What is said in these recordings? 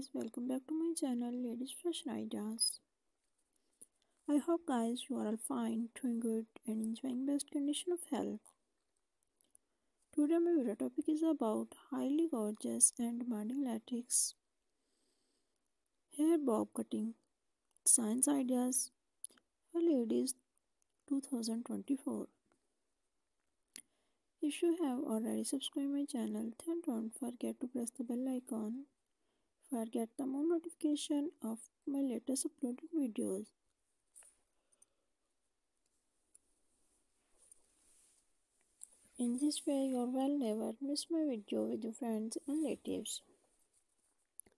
guys welcome back to my channel ladies fashion ideas. I hope guys you are all fine doing good and enjoying best condition of health. Today my video topic is about highly gorgeous and demanding latex hair bob cutting science ideas for ladies 2024 if you have already subscribed my channel, then don't forget to press the bell icon for get the more notification of my latest uploaded videos. In this way, you will never miss my video with your friends and relatives.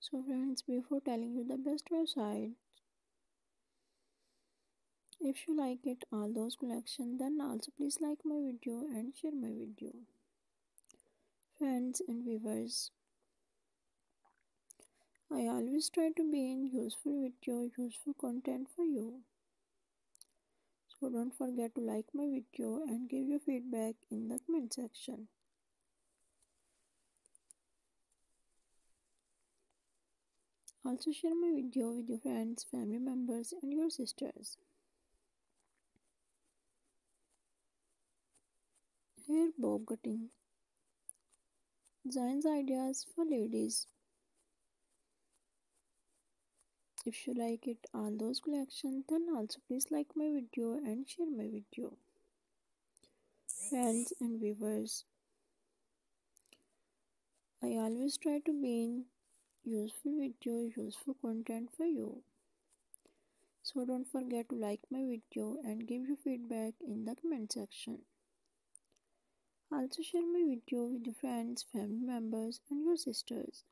So friends, before telling you the best website, if you like it all those collection then also please like my video and share my video. Friends and viewers, I always try to be in useful video, useful content for you. So don't forget to like my video and give your feedback in the comment section. Also share my video with your friends, family members and your sisters. Hair bob cutting. Zion's ideas for ladies. If you like it all those collection then also please like my video and share my video. Friends and viewers. I always try to be in useful video, useful content for you. So don't forget to like my video and give your feedback in the comment section. Also share my video with your friends, family members and your sisters.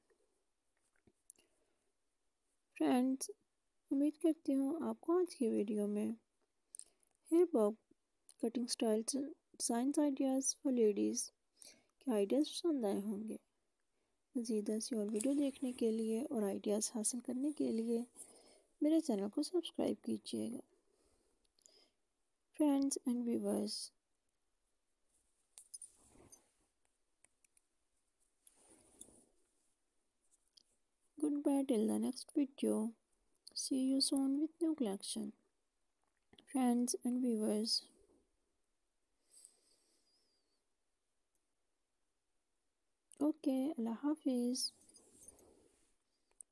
Friends, उम्मीद करती हूँ आपको आज की video में hair bob, cutting style, science ideas for ladies के ideas पसंद आए होंगे। मज़ीद ऐसी और वीडियो देखने के लिए और आइडियाज़ हासिल करने के लिए मेरे चैनल को सब्सक्राइब कीजिएगा। Friends and viewers Goodbye till the next video. See you soon with new collection. Friends and viewers. Okay, Allah Hafiz.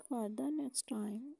For the next time.